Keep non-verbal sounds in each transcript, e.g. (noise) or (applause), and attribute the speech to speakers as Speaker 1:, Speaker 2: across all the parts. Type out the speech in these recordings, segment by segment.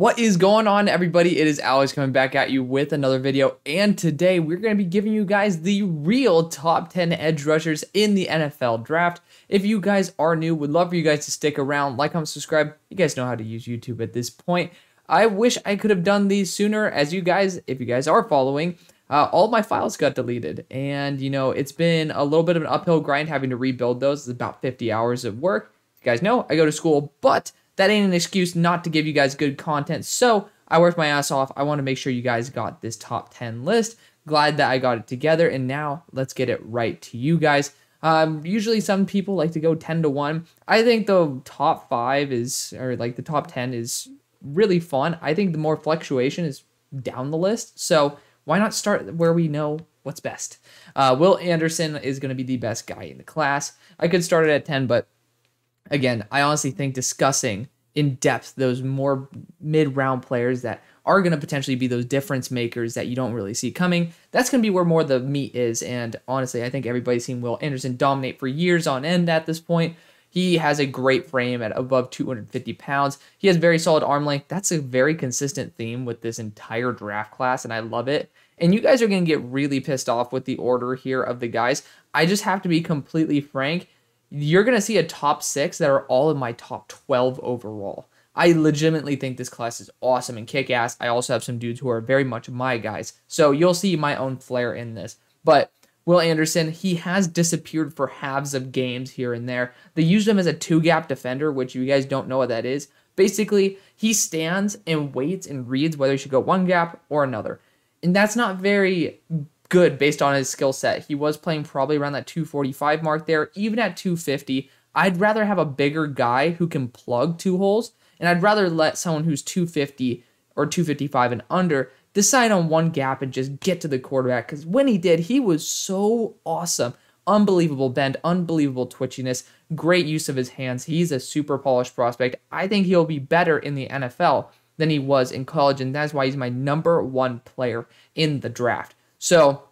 Speaker 1: What is going on, everybody? It is Alex coming back at you with another video, and today we're going to be giving you guys the real top 10 edge rushers in the NFL draft. If you guys are new, would love for you guys to stick around, like, comment, subscribe. You guys know how to use YouTube at this point. I wish I could have done these sooner, as you guys, if you guys are following, uh, all my files got deleted, and you know it's been a little bit of an uphill grind having to rebuild those. It's about 50 hours of work. You guys know I go to school, but that ain't an excuse not to give you guys good content. So I worked my ass off. I want to make sure you guys got this top 10 list. Glad that I got it together. And now let's get it right to you guys. Um, usually some people like to go 10 to 1. I think the top 5 is, or like the top 10 is really fun. I think the more fluctuation is down the list. So why not start where we know what's best? Uh, Will Anderson is going to be the best guy in the class. I could start it at 10, but again, I honestly think discussing in depth those more mid round players that are going to potentially be those difference makers that you don't really see coming. That's going to be where more of the meat is. And honestly, I think everybody's seen Will Anderson dominate for years on end at this point. He has a great frame at above 250 pounds. He has very solid arm length. That's a very consistent theme with this entire draft class, and I love it. And you guys are going to get really pissed off with the order here of the guys. I just have to be completely frank you're going to see a top six that are all in my top 12 overall. I legitimately think this class is awesome and kick ass. I also have some dudes who are very much my guys. So you'll see my own flair in this. But Will Anderson, he has disappeared for halves of games here and there. They used him as a two gap defender, which you guys don't know what that is. Basically, he stands and waits and reads whether he should go one gap or another. And that's not very good based on his skill set. He was playing probably around that 245 mark there. Even at 250, I'd rather have a bigger guy who can plug two holes, and I'd rather let someone who's 250 or 255 and under decide on one gap and just get to the quarterback. Because when he did, he was so awesome. Unbelievable bend, unbelievable twitchiness, great use of his hands. He's a super polished prospect. I think he'll be better in the NFL than he was in college, and that's why he's my number one player in the draft. So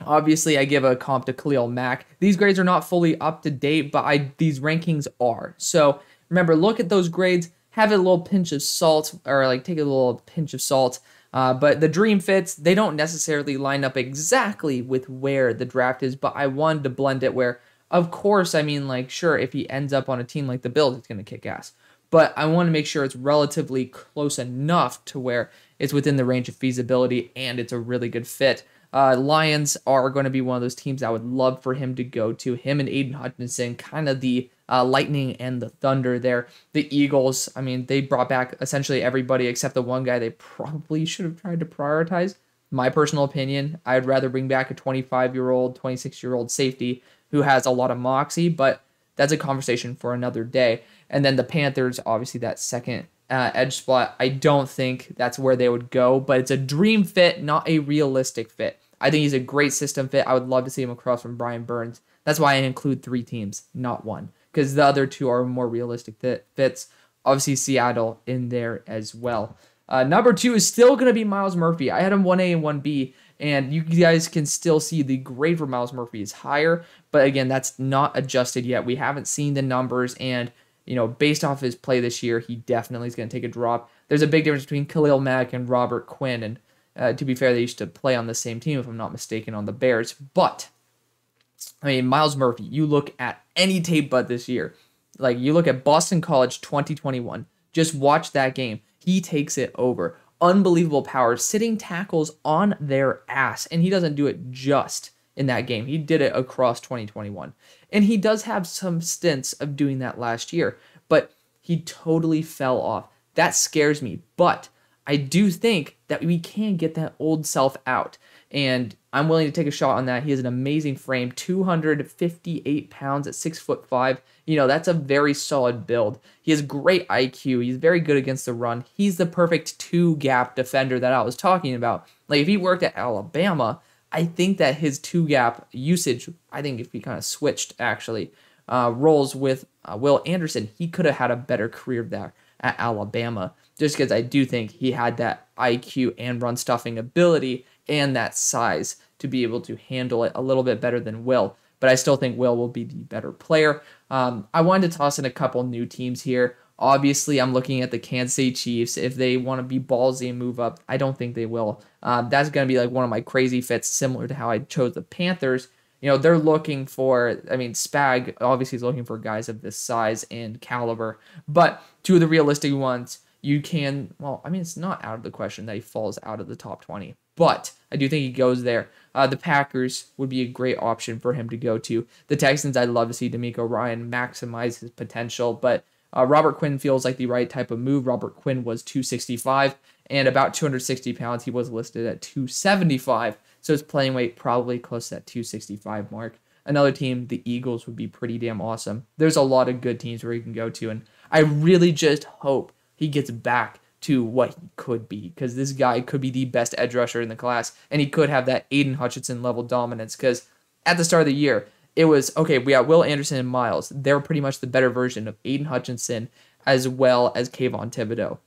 Speaker 1: obviously I give a comp to Khalil Mack. These grades are not fully up to date, but I these rankings are. So remember, look at those grades, have a little pinch of salt, or like take a little pinch of salt. Uh, but the dream fits, they don't necessarily line up exactly with where the draft is, but I wanted to blend it where, of course, I mean, like, sure, if he ends up on a team like the Bills, it's going to kick ass. But I want to make sure it's relatively close enough to where it's within the range of feasibility and it's a really good fit. Uh, Lions are going to be one of those teams I would love for him to go to. Him and Aidan Hutchinson, kind of the uh, Lightning and the Thunder there. The Eagles, I mean, they brought back essentially everybody except the one guy they probably should have tried to prioritize. My personal opinion, I'd rather bring back a 25 year old, 26 year old safety who has a lot of moxie, but that's a conversation for another day. And then the Panthers, obviously, that second uh, edge spot, I don't think that's where they would go, but it's a dream fit, not a realistic fit. I think he's a great system fit. I would love to see him across from Brian Burns. That's why I include three teams, not one, because the other two are more realistic fit, fits. Obviously, Seattle in there as well. Uh, number two is still going to be Myles Murphy. I had him 1A and 1B, and you guys can still see the grade for Myles Murphy is higher. But again, that's not adjusted yet. We haven't seen the numbers, and you know, based off his play this year, he definitely is going to take a drop. There's a big difference between Khalil Mack and Robert Quinn, and uh, to be fair, they used to play on the same team, if I'm not mistaken, on the Bears. But, I mean, Myles Murphy, you look at any tape but this year. Like, you look at Boston College 2021, just watch that game. He takes it over. Unbelievable power, sitting tackles on their ass. And he doesn't do it just in that game, he did it across 2021. And he does have some stints of doing that last year, but he totally fell off. That scares me. But I do think that we can get that old self out. And I'm willing to take a shot on that. He has an amazing frame, 258 pounds at six foot five. You know, that's a very solid build. He has great IQ. He's very good against the run. He's the perfect two gap defender that I was talking about. Like, if he worked at Alabama, I think that his two gap usage, I think if he kind of switched actually uh, roles with uh, Will Anderson, he could have had a better career there at Alabama just because I do think he had that IQ and run stuffing ability and that size to be able to handle it a little bit better than Will. But I still think Will will be the better player. Um, I wanted to toss in a couple new teams here. Obviously, I'm looking at the Kansas City Chiefs. If they want to be ballsy and move up, I don't think they will. Uh, that's going to be like one of my crazy fits, similar to how I chose the Panthers. You know, they're looking for, I mean, Spag obviously is looking for guys of this size and caliber, but two of the realistic ones, you can, well, I mean, it's not out of the question that he falls out of the top 20, but I do think he goes there. Uh, the Packers would be a great option for him to go to. The Texans, I'd love to see DeMeco Ryan maximize his potential, but uh, Robert Quinn feels like the right type of move. Robert Quinn was 265 and about 260 pounds. He was listed at 275, so his playing weight probably close to that 265 mark. Another team, the Eagles, would be pretty damn awesome. There's a lot of good teams where he can go to, and I really just hope he gets back to what he could be because this guy could be the best edge rusher in the class, and he could have that Aidan Hutchinson level dominance because at the start of the year, it was okay. We got Will Anderson and Myles They're pretty much the better version of Aidan Hutchinson as well as Kayvon Thibodeaux.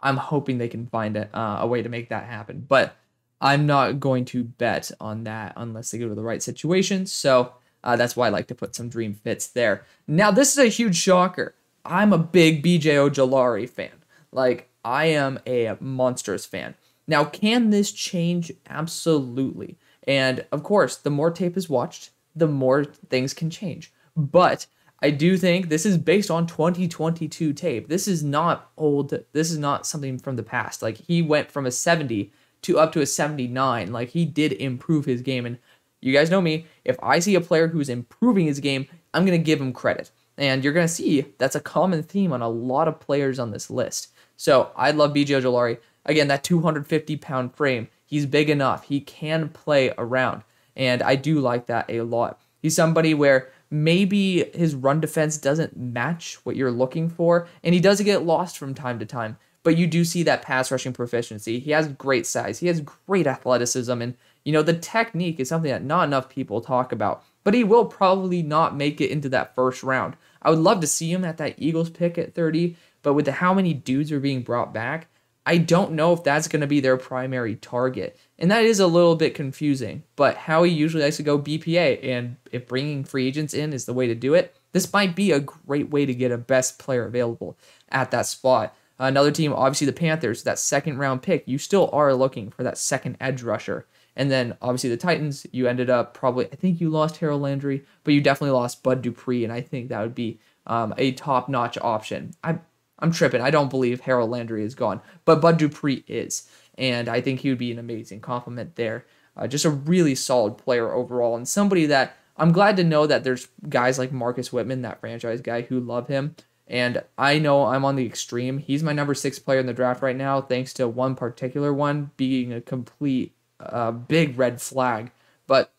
Speaker 1: I'm hoping they can find a, uh, a way to make that happen, but I'm not going to bet on that unless they go to the right situation. So uh, that's why I like to put some dream fits there. Now, this is a huge shocker. I'm a big BJ Ojulari fan. Like, I am a monstrous fan. Now, can this change? Absolutely. And of course, the more tape is watched, the more things can change. But I do think this is based on 2022 tape. This is not old. This is not something from the past. Like he went from a 70 to up to a 79. Like he did improve his game. And you guys know me. If I see a player who's improving his game, I'm going to give him credit. And you're going to see that's a common theme on a lot of players on this list. So I love BJ Ojulari. Again, that 250 pound frame. He's big enough. He can play around. And I do like that a lot. He's somebody where maybe his run defense doesn't match what you're looking for, and he does get lost from time to time. But you do see that pass rushing proficiency. He has great size. He has great athleticism, and you know the technique is something that not enough people talk about. But he will probably not make it into that first round. I would love to see him at that Eagles pick at 30, but with the, how many dudes are being brought back, I don't know if that's going to be their primary target. And that is a little bit confusing. But Howie usually likes to go BPA, and if bringing free agents in is the way to do it, this might be a great way to get a best player available at that spot. Another team, obviously the Panthers, that second round pick, you still are looking for that second edge rusher. And then obviously the Titans, you ended up probably, I think you lost Harold Landry, but you definitely lost Bud Dupree, and I think that would be um, a top notch option. I'm, I'm tripping. I don't believe Harold Landry is gone, but Bud Dupree is, and I think he would be an amazing compliment there. Uh, just a really solid player overall, and somebody that I'm glad to know that there's guys like Marcus Whitman, that franchise guy, who love him. And I know I'm on the extreme. He's my number six player in the draft right now, thanks to one particular one being a complete uh, big red flag. But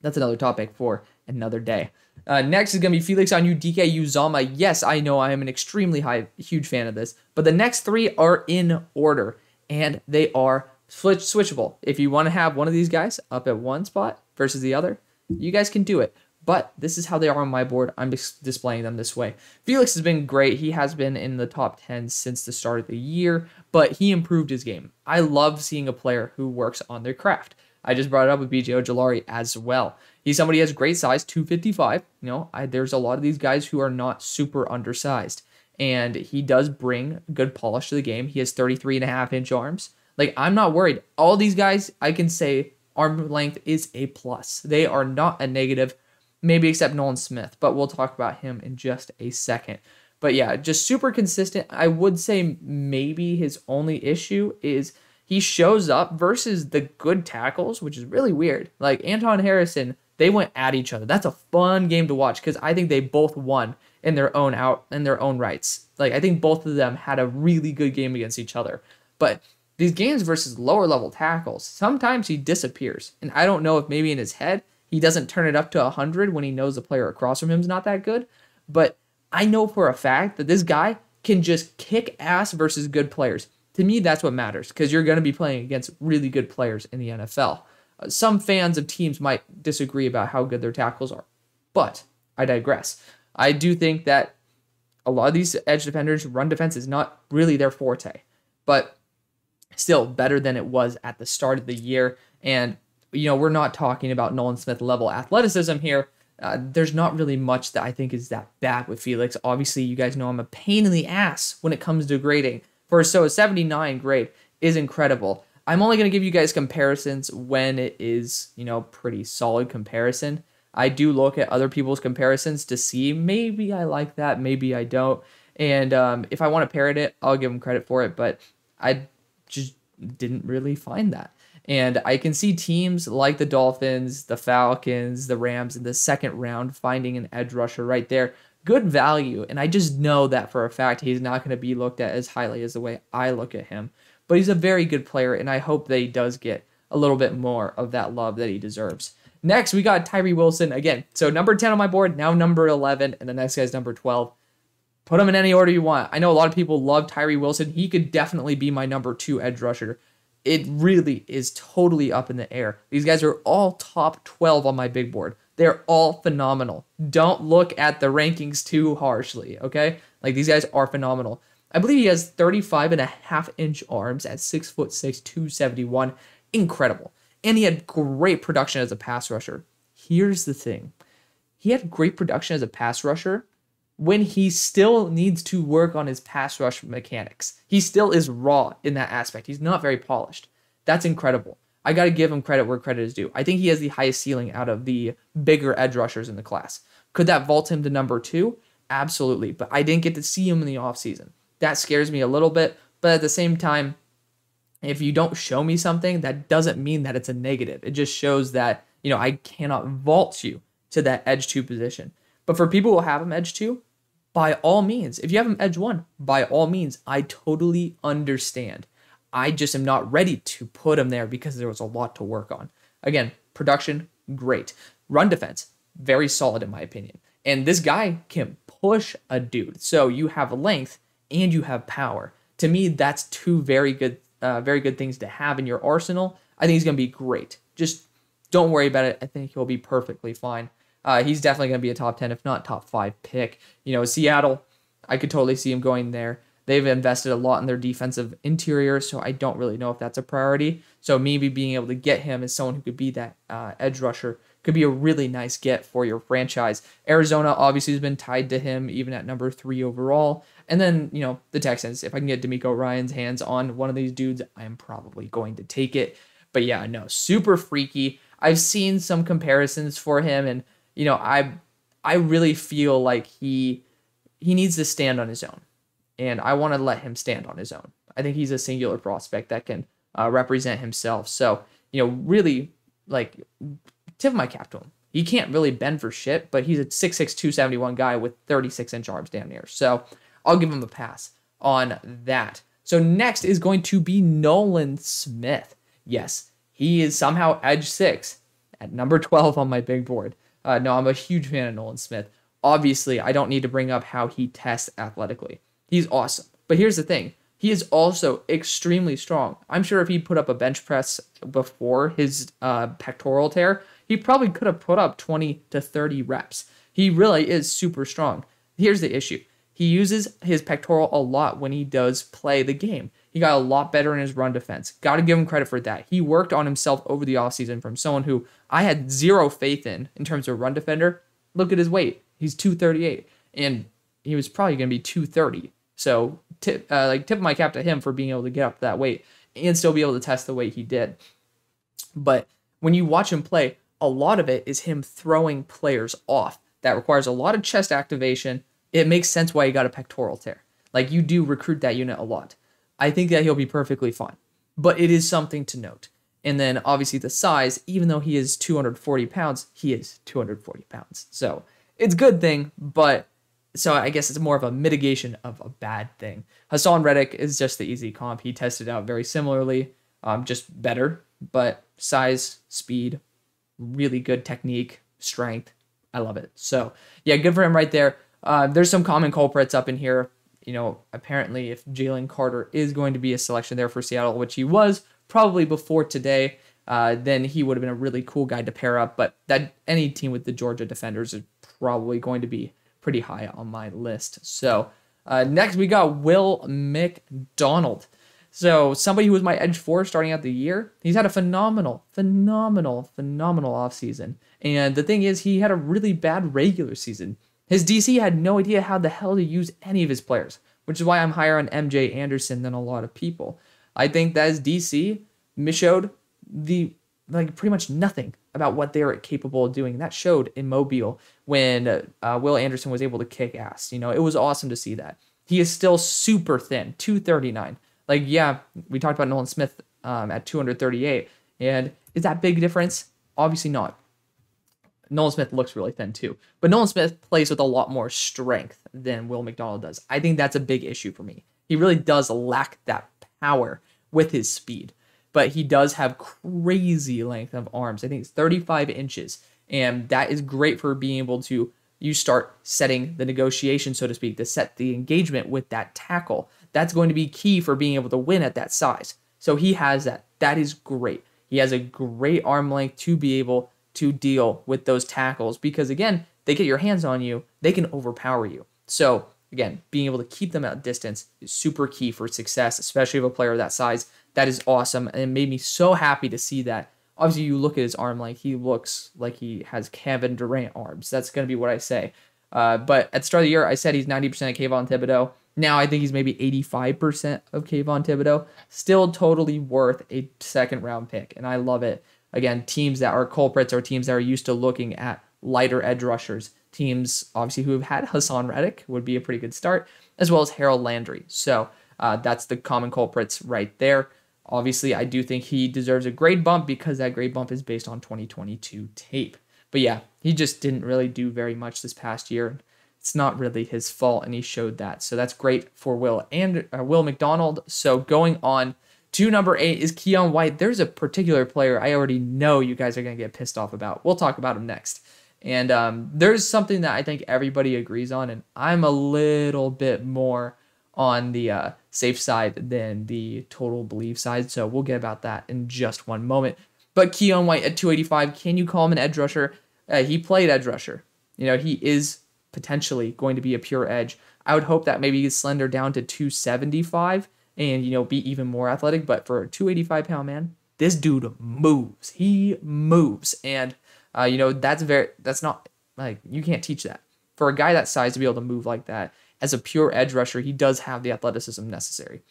Speaker 1: that's another topic for another day. Uh, next is going to be Felix on you, Anudike Uzomah. Yes, I know I am an extremely high, huge fan of this, but the next three are in order and they are switch switchable. If you want to have one of these guys up at one spot versus the other, you guys can do it. But this is how they are on my board. I'm dis- displaying them this way. Felix has been great. He has been in the top 10 since the start of the year, but he improved his game. I love seeing a player who works on their craft. I just brought it up with BJ Ojulari as well. He's somebody who has great size, 255. You know, I, there's a lot of these guys who are not super undersized. And he does bring good polish to the game. He has 33 and a half inch arms. Like, I'm not worried. All these guys, I can say arm length is a plus. They are not a negative, maybe except Nolan Smith, but we'll talk about him in just a second. But yeah, just super consistent. I would say maybe his only issue is he shows up versus the good tackles, which is really weird. Like Anton Harrison, they went at each other. That's a fun game to watch because I think they both won in their own out in their own rights. Like I think both of them had a really good game against each other. But these games versus lower level tackles, sometimes he disappears. And I don't know if maybe in his head he doesn't turn it up to 100 when he knows the player across from him is not that good. But I know for a fact that this guy can just kick ass versus good players to me, that's what matters because you're going to be playing against really good players in the NFL. Uh, some fans of teams might disagree about how good their tackles are, but I digress. I do think that a lot of these edge defenders, run defense is not really their forte, but still better than it was at the start of the year. And, you know, we're not talking about Nolan Smith level athleticism here. uh, there's not really much that I think is that bad with Felix. Obviously, you guys know I'm a pain in the ass when it comes to grading. For so a 79 grade is incredible. I'm only going to give you guys comparisons when it is, you know, pretty solid comparison. I do look at other people's comparisons to see maybe I like that, maybe I don't. And um, if I want to parrot it, I'll give them credit for it. But I just didn't really find that. And I can see teams like the Dolphins, the Falcons, the Rams in the second round finding an edge rusher right there. Good value. And I just know that for a fact he's not going to be looked at as highly as the way I look at him. But he's a very good player, and I hope that he does get a little bit more of that love that he deserves. Next, we got Tyree Wilson again. So number 10 on my board, now number 11, and the next guy's number 12. Put him in any order you want. I know a lot of people love Tyree Wilson. He could definitely be my number two edge rusher it really is totally up in the air. These guys are all top 12 on my big board. They're all phenomenal. Don't look at the rankings too harshly, okay? Like these guys are phenomenal. I believe he has 35 and a half inch arms at 6 foot 6, 271. Incredible. And he had great production as a pass rusher. Here's the thing. He had great production as a pass rusher, when he still needs to work on his pass rush mechanics. He still is raw in that aspect. He's not very polished. That's incredible. I got to give him credit where credit is due. I think he has the highest ceiling out of the bigger edge rushers in the class. Could that vault him to number two? Absolutely. But I didn't get to see him in the offseason. That scares me a little bit. But at the same time, if you don't show me something, that doesn't mean that it's a negative. It just shows that, you know, I cannot vault you to that edge two position. But for people who have him edge two, by all means, if you have him edge one, by all means, I totally understand. I just am not ready to put him there because there was a lot to work on. Again, production, great. Run defense, very solid in my opinion. And this guy can push a dude. So you have length and you have power. To me, that's two very good, uh, very good things to have in your arsenal. I think he's going to be great. Just don't worry about it. I think he'll be perfectly fine. Uh, he's definitely going to be a top 10, if not top five pick. You know, Seattle, I could totally see him going there. They've invested a lot in their defensive interior, so I don't really know if that's a priority. So maybe being able to get him as someone who could be that uh, edge rusher could be a really nice get for your franchise. Arizona obviously has been tied to him even at number three overall. And then, you know, the Texans, if I can get DeMeco Ryans hands on one of these dudes, I am probably going to take it. But yeah, no, super freaky. I've seen some comparisons for him, and you know, I I really feel like he he needs to stand on his own, and I want to let him stand on his own. I think he's a singular prospect that can uh, represent himself. So you know, really like tip my cap to him. He can't really bend for shit, but he's a 6'6", 271 guy with 36 inch arms down here. So I'll give him a pass on that. So next is going to be Nolan Smith. Yes, he is somehow edge six at number 12 on my big board. Uh, no, I'm a huge fan of Nolan Smith. Obviously, I don't need to bring up how he tests athletically. He's awesome. But here's the thing he is also extremely strong. I'm sure if he put up a bench press before his uh, pectoral tear, he probably could have put up 20 to 30 reps. He really is super strong. Here's the issue he uses his pectoral a lot when he does play the game. He got a lot better in his run defense. Got to give him credit for that. He worked on himself over the offseason from someone who I had zero faith in in terms of run defender. Look at his weight. He's 238 and he was probably going to be 230. So tip, uh, like tip my cap to him for being able to get up that weight and still be able to test the weight he did. But when you watch him play, a lot of it is him throwing players off. That requires a lot of chest activation. It makes sense why he got a pectoral tear. Like you do recruit that unit a lot. I think that he'll be perfectly fine. But it is something to note. And then obviously the size, even though he is 240 pounds, he is 240 pounds. So it's a good thing, but so I guess it's more of a mitigation of a bad thing. Haason Reddick is just the easy comp. He tested out very similarly, um, just better, but size, speed, really good technique, strength. I love it. So yeah, good for him right there. Uh, there's some common culprits up in here you know, apparently if Jalen Carter is going to be a selection there for Seattle, which he was probably before today, uh, then he would have been a really cool guy to pair up. But that any team with the Georgia defenders is probably going to be pretty high on my list. So uh, next we got Will McDonald. So somebody who was my edge four starting out the year, he's had a phenomenal, phenomenal, phenomenal offseason. And the thing is, he had a really bad regular season. His DC had no idea how the hell to use any of his players, which is why I'm higher on MJ Anderson than a lot of people. I think that his DC showed the like pretty much nothing about what they're capable of doing. That showed in Mobile when uh, Will Anderson was able to kick ass. You know, it was awesome to see that. He is still super thin, 239. Like, yeah, we talked about Nolan Smith um, at 238. And is that big difference? Obviously not. Nolan Smith looks really thin too. But Nolan Smith plays with a lot more strength than Will McDonald does. I think that's a big issue for me. He really does lack that power with his speed, but he does have crazy length of arms. I think it's 35 inches, and that is great for being able to you start setting the negotiation, so to speak, to set the engagement with that tackle. That's going to be key for being able to win at that size. So he has that. That is great. He has a great arm length to be able to deal with those tackles because again, they get your hands on you, they can overpower you. So again, being able to keep them at distance is super key for success, especially of a player that size. That is awesome, and it made me so happy to see that. Obviously, you look at his arm like he looks like he has Kevin Durant arms. That's going to be what I say. Uh, but at the start of the year, I said he's 90% of Kayvon Thibodeaux. Now I think he's maybe 85% of Kayvon Thibodeaux. Still totally worth a second round pick, and I love it again, teams that are culprits or teams that are used to looking at lighter edge rushers. Teams, obviously, who have had (laughs) Haason Reddick would be a pretty good start, as well as Harold Landry. So uh, that's the common culprits right there. Obviously, I do think he deserves a grade bump because that grade bump is based on 2022 tape. But yeah, he just didn't really do very much this past year. It's not really his fault, and he showed that. So that's great for Will and uh, Will McDonald. So going on to number eight is Keion White. There's a particular player I already know you guys are going to get pissed off about. We'll talk about him next. And um, there's something that I think everybody agrees on, and I'm a little bit more on the uh, safe side than the total belief side. So we'll get about that in just one moment. But Keion White at 285, can you call him an edge rusher? Uh, he played edge rusher. You know, he is potentially going to be a pure edge. I would hope that maybe he's slender down to 275 and you know be even more athletic. But for a 285 pound man, this dude moves. He moves, and uh, you know that's very that's not like you can't teach that. For a guy that size to be able to move like that as a pure edge rusher, he does have the athleticism necessary.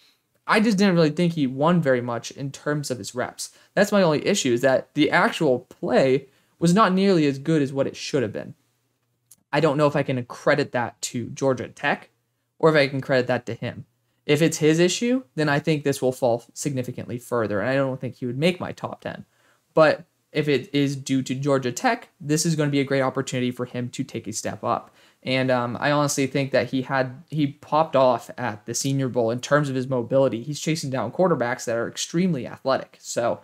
Speaker 1: I just didn't really think he won very much in terms of his reps. That's my only issue is that the actual play was not nearly as good as what it should have been. I don't know if I can credit that to Georgia Tech or if I can credit that to him. If it's his issue, then I think this will fall significantly further. And I don't think he would make my top 10. But if it is due to Georgia Tech, this is going to be a great opportunity for him to take a step up. And um, I honestly think that he had he popped off at the Senior Bowl in terms of his mobility. He's chasing down quarterbacks that are extremely athletic. So,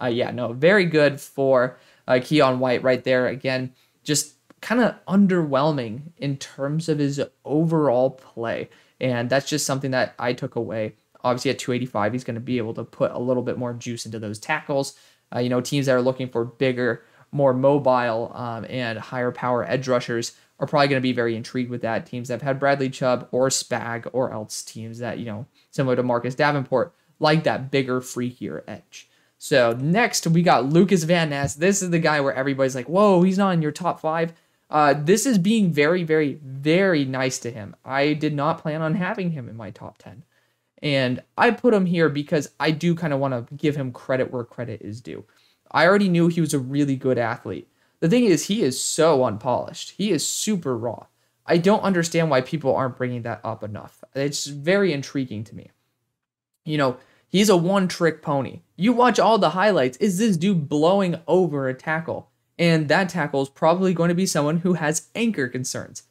Speaker 1: uh, yeah, no, very good for uh, Keion White right there. Again, just kind of underwhelming in terms of his overall play. And that's just something that I took away. Obviously, at 285, he's going to be able to put a little bit more juice into those tackles. Uh, you know, teams that are looking for bigger, more mobile, um, and higher power edge rushers are probably going to be very intrigued with that. Teams that have had Bradley Chubb or Spag or else teams that, you know, similar to Marcus Davenport, like that bigger, freakier edge. So next we got Lucas Van Ness. This is the guy where everybody's like, whoa, he's not in your top five. Uh, this is being very, very, very nice to him. I did not plan on having him in my top 10. And I put him here because I do kind of want to give him credit where credit is due. I already knew he was a really good athlete. The thing is, he is so unpolished. He is super raw. I don't understand why people aren't bringing that up enough. It's very intriguing to me. You know, he's a one trick pony. You watch all the highlights, is this dude blowing over a tackle? And that tackle is probably going to be someone who has anchor concerns.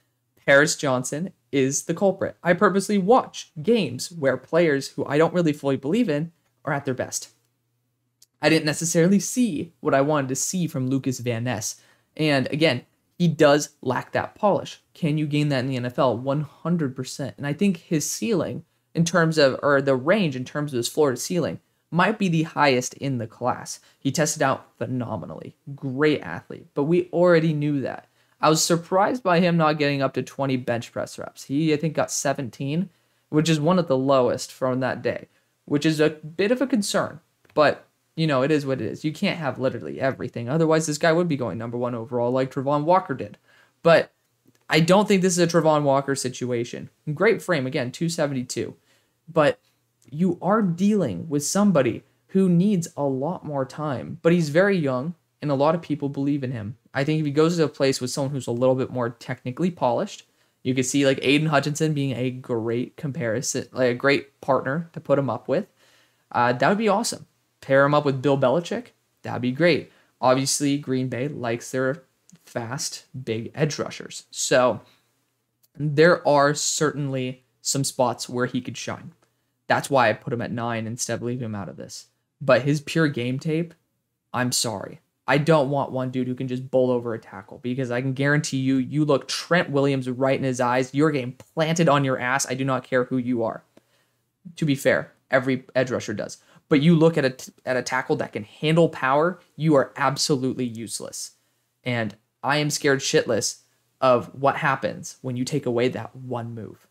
Speaker 1: Paris Johnson is the culprit. I purposely watch games where players who I don't really fully believe in are at their best. I didn't necessarily see what I wanted to see from Lucas Van Ness. And again, he does lack that polish. Can you gain that in the NFL? 100%. And I think his ceiling, in terms of, or the range in terms of his floor to ceiling, might be the highest in the class. He tested out phenomenally. Great athlete, but we already knew that. I was surprised by him not getting up to 20 bench press reps. He, I think, got 17, which is one of the lowest from that day. which is a bit of a concern. But you know, it is what it is. You can't have literally everything. Otherwise, this guy would be going number one overall, like Travon Walker did. But I don't think this is a Travon Walker situation. Great frame, again, 272. But you are dealing with somebody who needs a lot more time, but he's very young, and a lot of people believe in him. I think if he goes to a place with someone who's a little bit more technically polished, you could see like Aidan Hutchinson being a great comparison, like a great partner to put him up with. Uh, that would be awesome. Pair him up with Bill Belichick, that'd be great. Obviously, Green Bay likes their fast, big edge rushers. So there are certainly some spots where he could shine. That's why I put him at nine instead of leaving him out of this. But his pure game tape, I'm sorry. I don't want one dude who can just bowl over a tackle because I can guarantee you, you look Trent Williams right in his eyes, you're getting planted on your ass. I do not care who you are. To be fair, every edge rusher does. But you look at a at a tackle that can handle power, you are absolutely useless. And I am scared shitless of what happens when you take away that one move.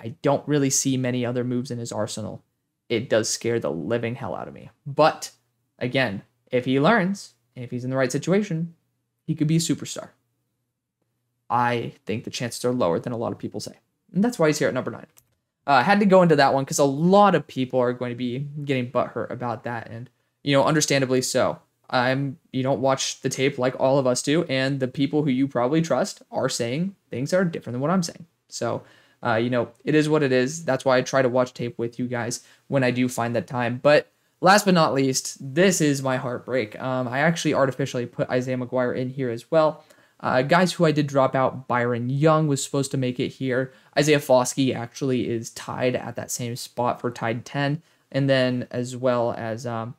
Speaker 1: I don't really see many other moves in his arsenal. It does scare the living hell out of me. But again, if he learns, and if he's in the right situation, he could be a superstar. I think the chances are lower than a lot of people say. And that's why he's here at number nine. Uh, I had to go into that one because a lot of people are going to be getting butthurt about that. And, you know, understandably so. I'm you don't watch the tape like all of us do, and the people who you probably trust are saying things that are different than what I'm saying. So uh, you know, it is what it is. That's why I try to watch tape with you guys when I do find that time. But last but not least, this is my heartbreak. Um, I actually artificially put Isaiah McGuire in here as well. Uh, guys who I did drop out, Byron Young was supposed to make it here. Isaiah Foskey actually is tied at that same spot for tied 10. And then as well as, um,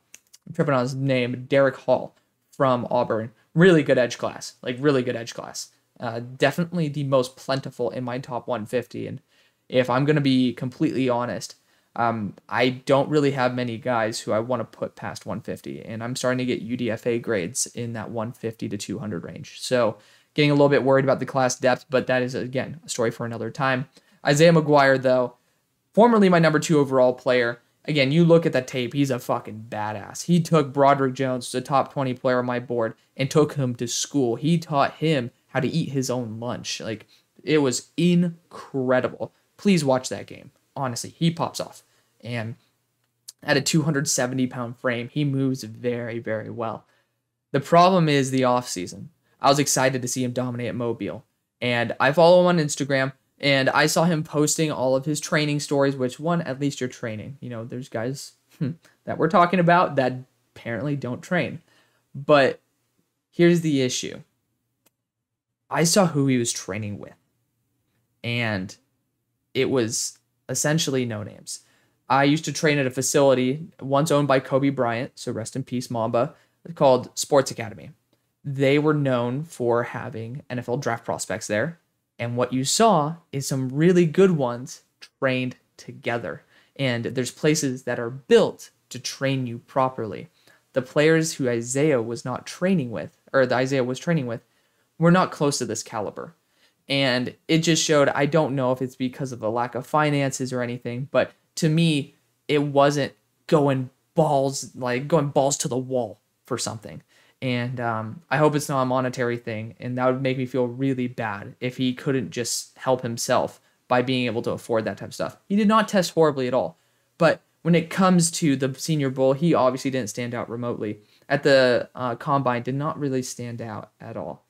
Speaker 1: I'm tripping on his name, Derick Hall from Auburn. Really good edge class, like really good edge class. Uh, definitely the most plentiful in my top 150. And if I'm going to be completely honest, um, I don't really have many guys who I want to put past 150. And I'm starting to get UDFA grades in that 150 to 200 range. So getting a little bit worried about the class depth, but that is, again, a story for another time. Isaiah McGuire, though, formerly my number two overall player. Again, you look at that tape, he's a fucking badass. He took Broderick Jones, the top 20 player on my board, and took him to school. He taught him how to eat his own lunch. Like it was incredible. Please watch that game. Honestly, he pops off. And at a 270 pound frame, he moves very, very well. The problem is the off season. I was excited to see him dominate at Mobile. And I follow him on Instagram and I saw him posting all of his training stories, which one, at least you're training. You know, there's guys hmm, that we're talking about that apparently don't train. But here's the issue I saw who he was training with. And it was essentially no names. I used to train at a facility once owned by Kobe Bryant, so rest in peace, Mamba, called Sports Academy. They were known for having NFL draft prospects there. And what you saw is some really good ones trained together. And there's places that are built to train you properly. The players who Isaiah was not training with, or the Isaiah was training with, we're not close to this caliber. And it just showed, I don't know if it's because of a lack of finances or anything, but to me, it wasn't going balls, like going balls to the wall for something. And um, I hope it's not a monetary thing. And that would make me feel really bad if he couldn't just help himself by being able to afford that type of stuff. He did not test horribly at all. But when it comes to the Senior Bowl, he obviously didn't stand out remotely. At the uh, combine, did not really stand out at all.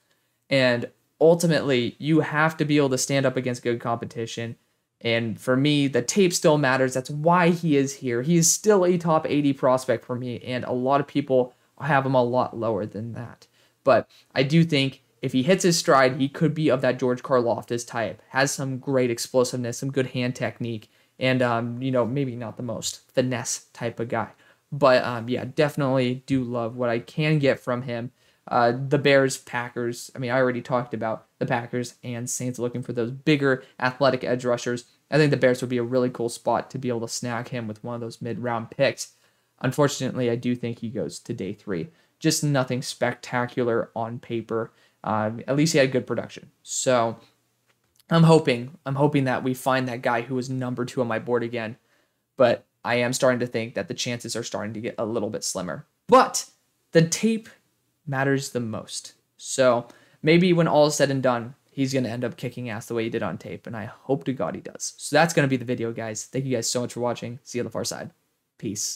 Speaker 1: And ultimately, you have to be able to stand up against good competition. And for me, the tape still matters. That's why he is here. He is still a top 80 prospect for me, and a lot of people have him a lot lower than that. But I do think if he hits his stride, he could be of that George Karlaftis type. Has some great explosiveness, some good hand technique, and um, you know maybe not the most finesse type of guy. But um, yeah, definitely do love what I can get from him. Uh, the Bears, Packers. I mean, I already talked about the Packers and Saints looking for those bigger athletic edge rushers. I think the Bears would be a really cool spot to be able to snag him with one of those mid round picks. Unfortunately, I do think he goes to day three. Just nothing spectacular on paper. Uh, at least he had good production. So I'm hoping, I'm hoping that we find that guy who was number two on my board again. But I am starting to think that the chances are starting to get a little bit slimmer. But the tape matters the most. So maybe when all is said and done, he's going to end up kicking ass the way he did on tape. And I hope to God he does. So that's going to be the video, guys. Thank you guys so much for watching. See you on the far side. Peace.